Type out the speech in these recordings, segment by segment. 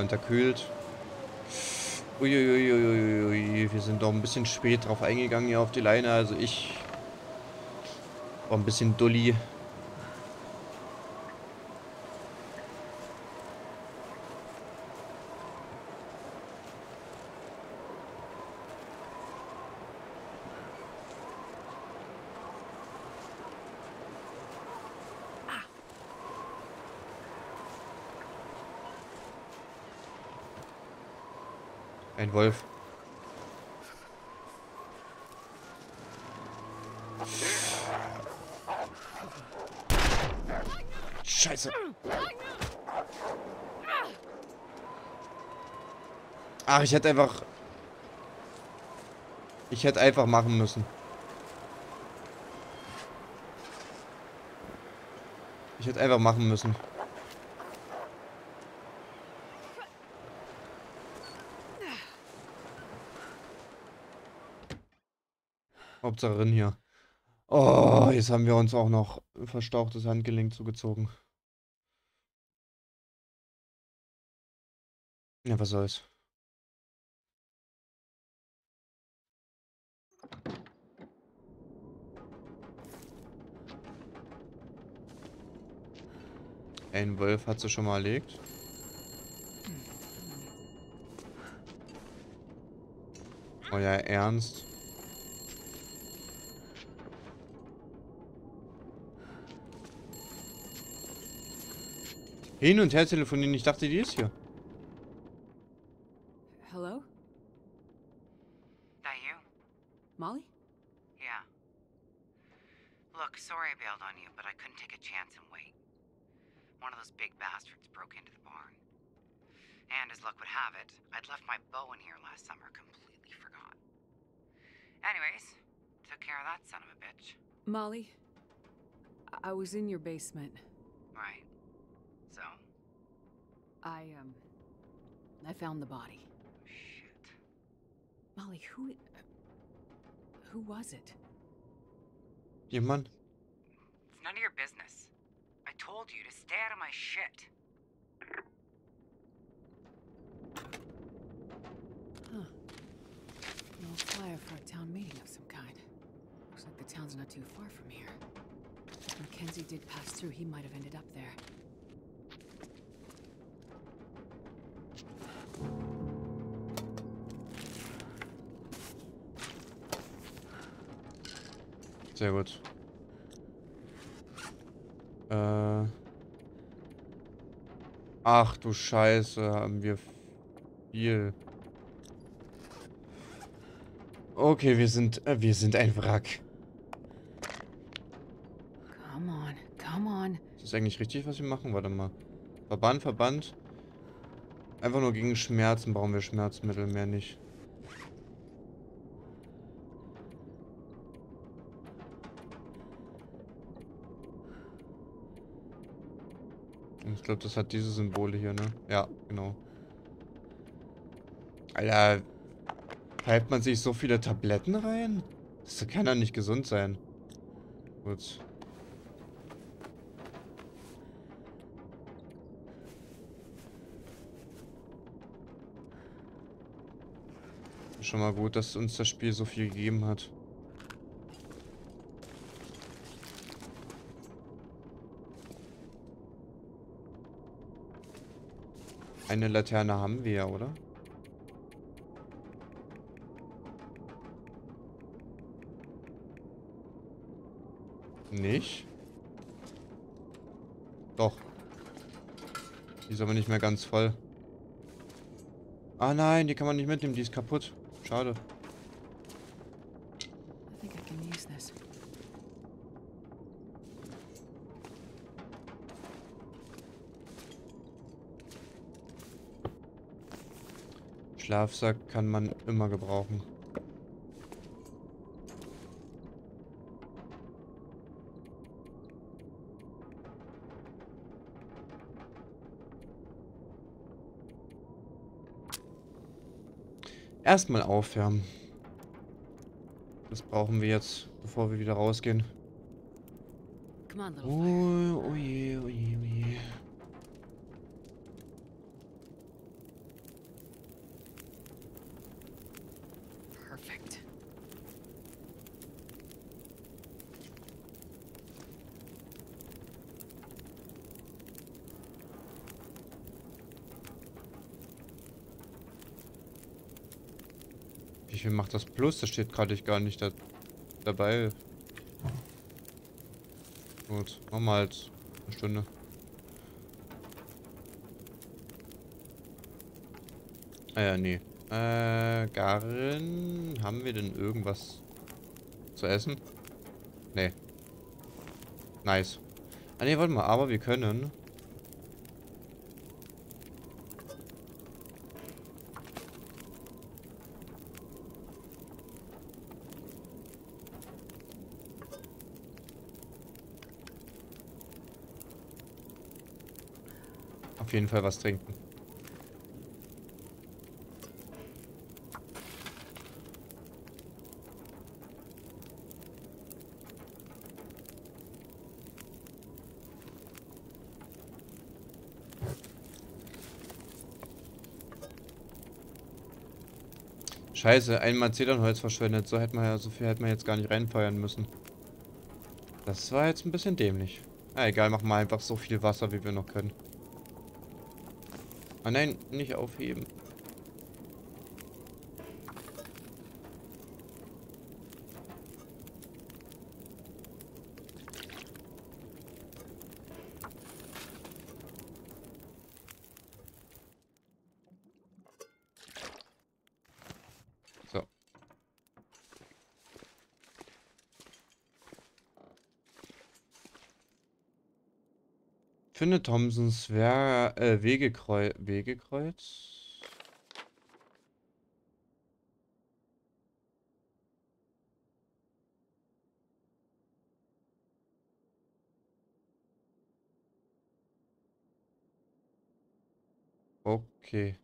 Unterkühlt. Uiuiuiui, wir sind doch ein bisschen spät drauf eingegangen hier auf die Leine. Also ich war ein bisschen dulli. Ein Wolf. Scheiße. Ach, ich hätte einfach... Ich hätte einfach machen müssen. Ich hätte einfach machen müssen. Hauptsache Rinn hier. Oh, jetzt haben wir uns auch noch verstauchtes Handgelenk zugezogen. Ja, was soll's. Ein Wolf hat sie schon mal erlegt. Euer Ernst? Hin und her telefonieren. Ich dachte, die ist hier. Hello? That you? Molly? Yeah. Look, sorry I bailed on you, but I couldn't take a chance and wait. One of those big bastards broke into the barn. And as luck would have it, I'd left my bow in here last summer, completely forgot. Anyways, took care of that son of a bitch. Molly? I, I was in your basement. I, um... I found the body. Shit. Molly, who... Who was it? Ihr Mann. It's none of your business. I told you to stay out of my shit. Huh. No flyer for a town meeting of some kind. Looks like the town's not too far from here. If Mackenzie did pass through, he might have ended up there. Sehr gut. Äh. Ach du Scheiße, haben wir viel. Okay, wir sind, äh, wir sind ein Wrack. Come on, come on. Ist das eigentlich richtig, was wir machen? Warte mal. Verband, Verband. Einfach nur gegen Schmerzen brauchen wir Schmerzmittel, mehr nicht. Glaube, das hat diese Symbole hier, ne? Ja, genau. Alter, treibt man sich so viele Tabletten rein? Das kann doch nicht gesund sein. Gut. Schon mal gut, dass uns das Spiel so viel gegeben hat. Eine Laterne haben wir ja, oder? Nicht? Doch. Die ist aber nicht mehr ganz voll. Ah nein, die kann man nicht mitnehmen, die ist kaputt. Schade. I think I can use this. Schlafsack kann man immer gebrauchen. Erstmal aufwärmen. Das brauchen wir jetzt, bevor wir wieder rausgehen. Oh, oh je, oh je, oh je. Wie viel macht das Plus? Das steht gerade gar nicht da dabei. Gut, machen wir halt eine Stunde. Ah ja, nee. Äh, Garin, haben wir denn irgendwas zu essen? Nee. Nice. Ah nee, warte mal, aber wir können... Auf jeden Fall was trinken. Scheiße, einmal Zedernholz verschwendet. So hätte man ja, so viel hätte man jetzt gar nicht reinfeuern müssen. Das war jetzt ein bisschen dämlich. Na egal, machen wir einfach so viel Wasser, wie wir noch können. Ah nein, nicht aufheben. Finde Thompsons Wer äh, Wegekreu Wegekreuz. Okay.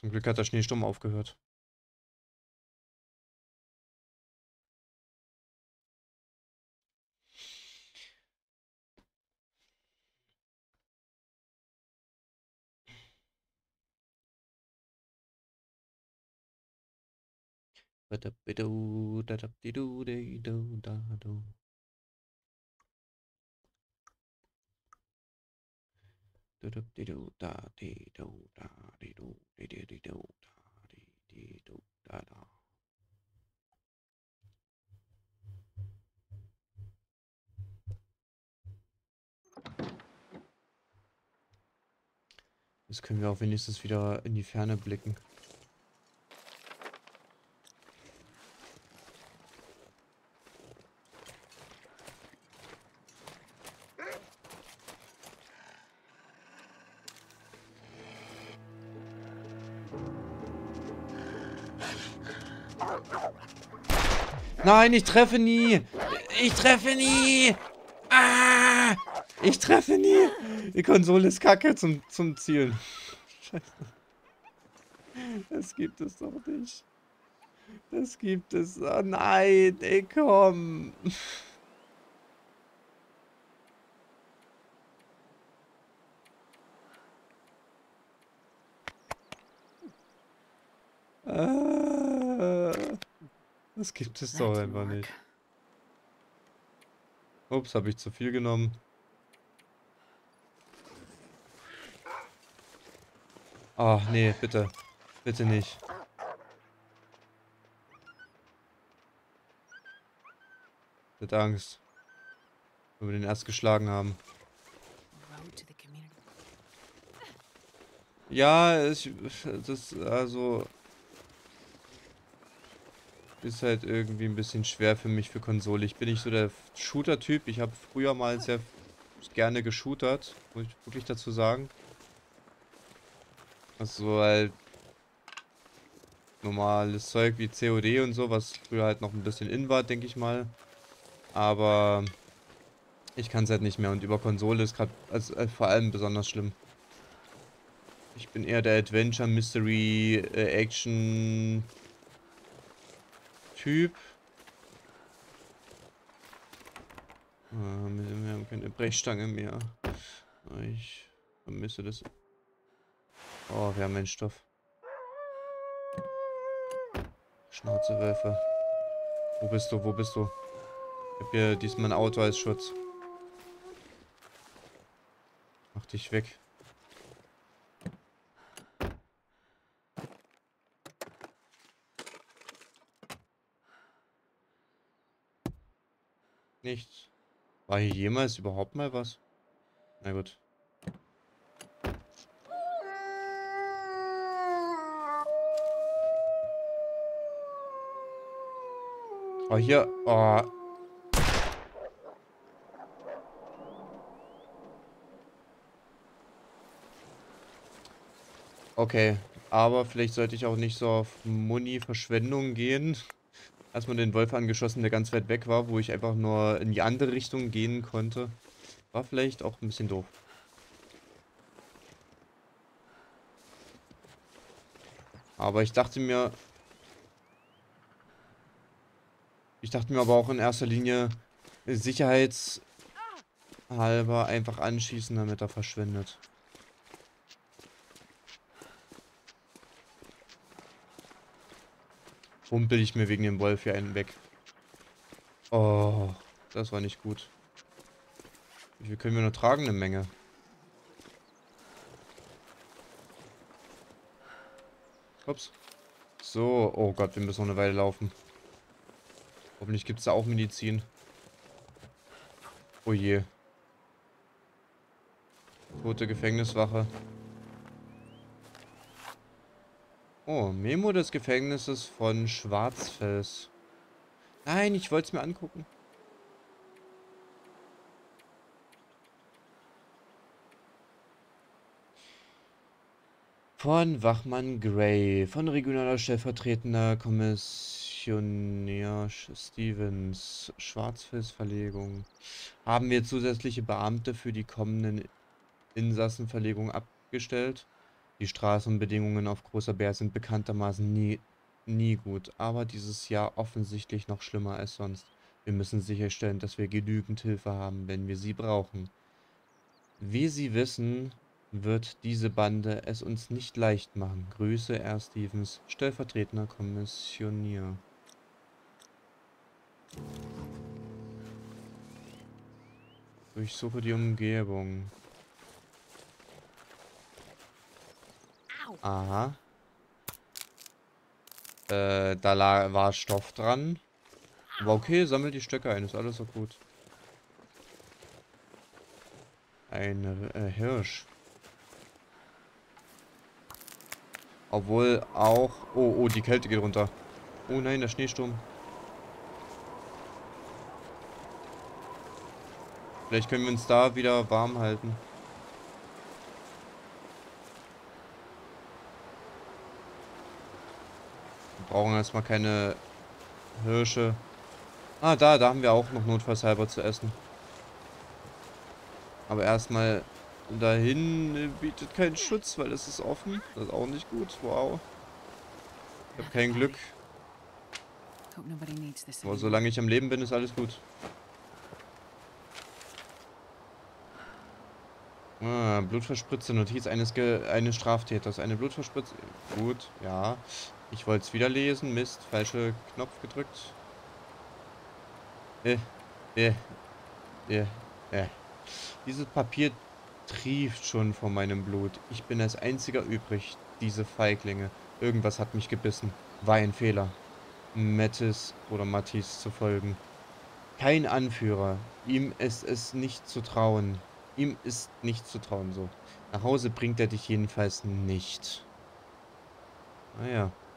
Zum Glück hat der Schneesturm aufgehört. Jetzt können wir auch wenigstens wieder in die Ferne blicken. Nein, ich treffe nie. Ich treffe nie. Ah, ich treffe nie. Die Konsole ist kacke zum, zum Zielen. Scheiße. Das gibt es doch nicht. Das gibt es. Oh nein, ey, komm. Ah. Das gibt es doch einfach nicht. Ups, habe ich zu viel genommen. Ach, nee, bitte. Bitte nicht. Mit Angst. Wenn wir den erst geschlagen haben. Ja, ich, das, also, ist halt irgendwie ein bisschen schwer für mich für Konsole. Ich bin nicht so der Shooter-Typ. Ich habe früher mal sehr gerne geshootert, muss ich wirklich dazu sagen. Also halt normales Zeug wie COD und so, was früher halt noch ein bisschen in war, denke ich mal. Aber ich kann es halt nicht mehr und über Konsole ist gerade also, äh, vor allem besonders schlimm. Ich bin eher der Adventure, Mystery, äh, Action, Typ. Ah, wir haben keine Brechstange mehr. Ich vermisse das. Oh, wir haben einen Stoff. Schnauzewölfe. Wo bist du? Wo bist du? Ich hab hier diesmal ein Auto als Schutz. Mach dich weg. Nichts. War hier jemals überhaupt mal was? Na gut. Oh, hier. Oh. Okay, aber vielleicht sollte ich auch nicht so auf Muni-Verschwendung gehen. Erstmal den Wolf angeschossen, der ganz weit weg war, wo ich einfach nur in die andere Richtung gehen konnte. War vielleicht auch ein bisschen doof. Aber ich dachte mir, Ich dachte mir aber auch in erster Linie sicherheitshalber einfach anschießen, damit er verschwindet. Humpel ich mir wegen dem Wolf hier einen weg. Oh, das war nicht gut. Wie viel können wir nur tragen? Eine Menge. Ups. So, oh Gott, wir müssen noch eine Weile laufen. Hoffentlich gibt es da auch Medizin. Oh je. Tote Gefängniswache. Oh, Memo des Gefängnisses von Schwarzfels. Nein, ich wollte es mir angucken. Von Wachmann Gray, von regionaler stellvertretender Kommissionär Stevens, Schwarzfelsverlegung. Haben wir zusätzliche Beamte für die kommenden Insassenverlegungen abgestellt? Die Straßenbedingungen auf Großer Bär sind bekanntermaßen nie, nie gut, aber dieses Jahr offensichtlich noch schlimmer als sonst. Wir müssen sicherstellen, dass wir genügend Hilfe haben, wenn wir sie brauchen. Wie Sie wissen, wird diese Bande es uns nicht leicht machen. Grüße, R. Stevens, stellvertretender Kommissionier. Durchsuche die Umgebung. Aha. Äh, da war Stoff dran. Aber okay, sammelt die Stöcke ein, ist alles so gut. Ein äh, Hirsch. Obwohl auch... Oh, oh, die Kälte geht runter. Oh nein, der Schneesturm. Vielleicht können wir uns da wieder warm halten. Brauchen erstmal keine Hirsche. Ah, da, da haben wir auch noch notfallshalber zu essen. Aber erstmal dahin bietet keinen Schutz, weil es ist offen. Das ist auch nicht gut. Wow. Ich habe kein Glück. Aber solange ich am Leben bin, ist alles gut. Ah, Blutverspritze, Notiz eines, Ge eines Straftäters. Eine Blutverspritze. Gut, ja. Ich wollte es wieder lesen. Mist, falsche Knopf gedrückt. Äh, äh, äh, äh. Dieses Papier trieft schon vor meinem Blut. Ich bin als einziger übrig, diese Feiglinge. Irgendwas hat mich gebissen. War ein Fehler. Mattis oder Mattis zu folgen. Kein Anführer. Ihm ist es nicht zu trauen. Ihm ist nicht zu trauen, so. Nach Hause bringt er dich jedenfalls nicht. Naja. Ah,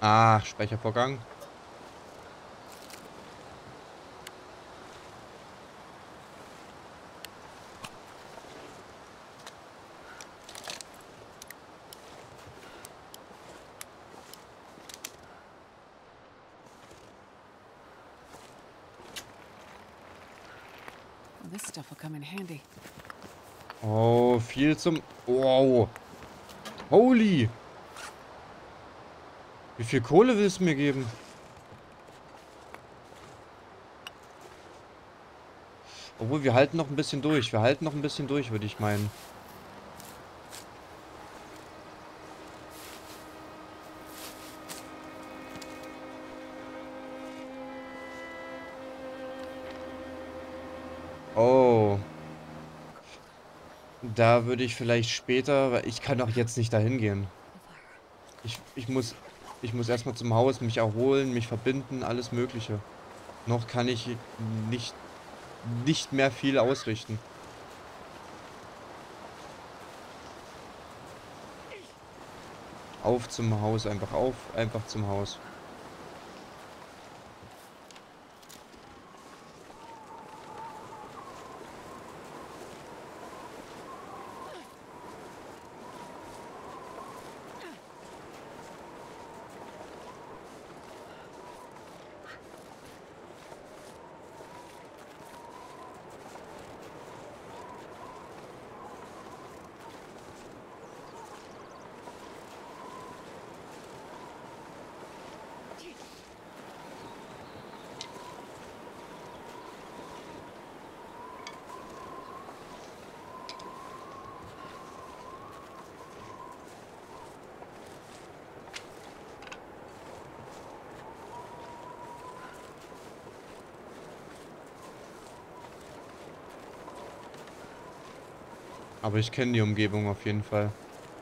Ah, Speichervorgang. Oh, viel zum... Wow. Holy. Wie viel Kohle willst du mir geben? Obwohl, wir halten noch ein bisschen durch. Wir halten noch ein bisschen durch, würde ich meinen. Da würde ich vielleicht später, weil ich kann doch jetzt nicht dahin gehen. Ich, ich muss, ich muss erstmal zum Haus, mich erholen, mich verbinden, alles mögliche. Noch kann ich nicht, nicht mehr viel ausrichten. Auf zum Haus, einfach auf, einfach zum Haus. Aber ich kenne die Umgebung auf jeden Fall.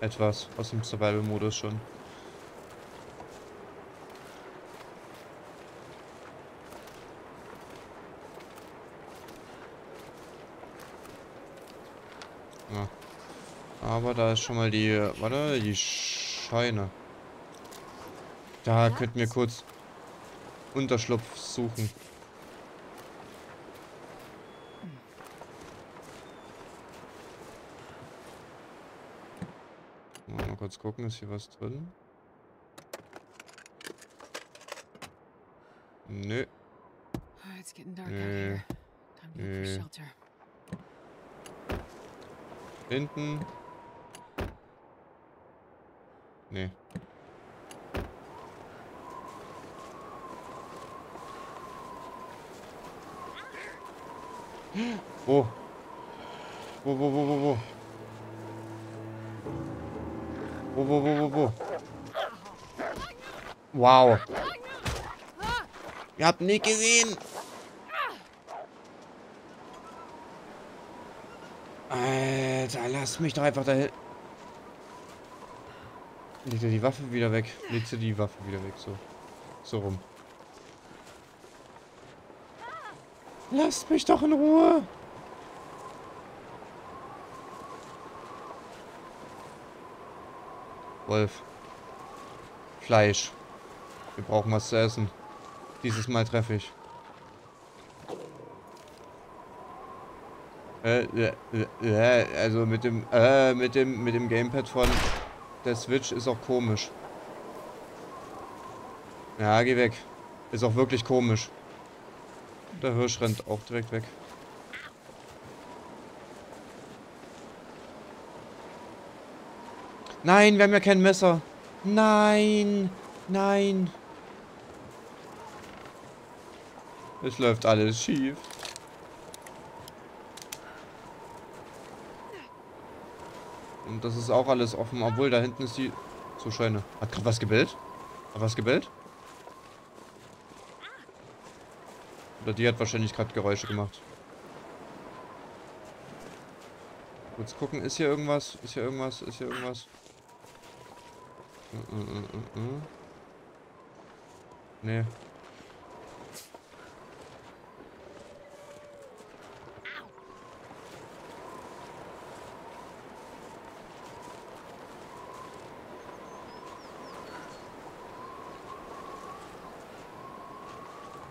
Etwas aus dem Survival-Modus schon. Ja. Aber da ist schon mal die, warte, die Scheune. Da könnten wir kurz Unterschlupf suchen. Mal kurz gucken, ist hier was drin? Nö. Oh, it's getting dark out Nee. here. Time to look for Nee. shelter. Hinten. Nee. Wo? Wo, wo, wo, wo, wo? Wo, wo, wo, wo, wo? Wow. Ihr habt nicht gesehen. Alter, lass mich doch einfach da hin. Legt er die Waffe wieder weg. Legt sie die Waffe wieder weg, so. So rum. Lasst mich doch in Ruhe. Wolf. Fleisch. Wir brauchen was zu essen. Dieses Mal treffe ich. Äh, äh, äh, äh, also mit dem, äh, mit dem, mit dem Gamepad von der Switch ist auch komisch. Ja, geh weg. Ist auch wirklich komisch. Der Hirsch rennt auch direkt weg. Nein, wir haben ja kein Messer. Nein, nein. Es läuft alles schief. Und das ist auch alles offen, obwohl da hinten ist die... So Scheune. Hat gerade was gebellt? Hat was gebellt? Oder die hat wahrscheinlich gerade Geräusche gemacht. Kurz gucken, ist hier irgendwas? Ist hier irgendwas? Ist hier irgendwas? Mm, mm, mm. Nee.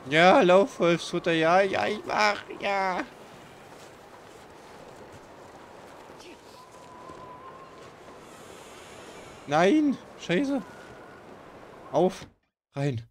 Ja, Laufwolfsfutter, ja, ja, ich mach, ja. Nein, scheiße. Auf, rein.